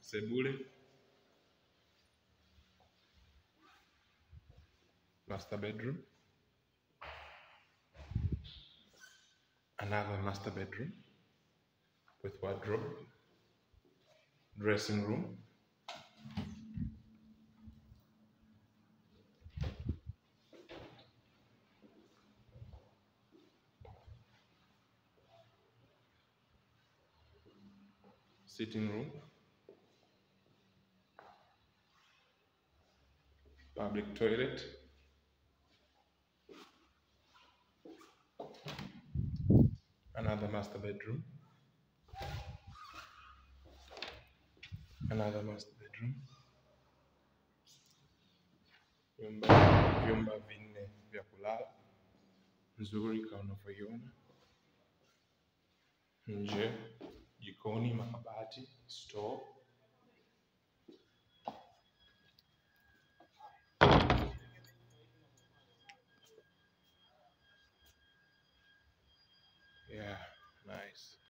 sebule, master bedroom, another master bedroom with wardrobe, dressing room, sitting room, public toilet, another master bedroom, another master bedroom, vyumba vyumba vinne vya kulala. Nzuri kama unavyoiona nje, jikoni, makabati, store. Yeah, nice.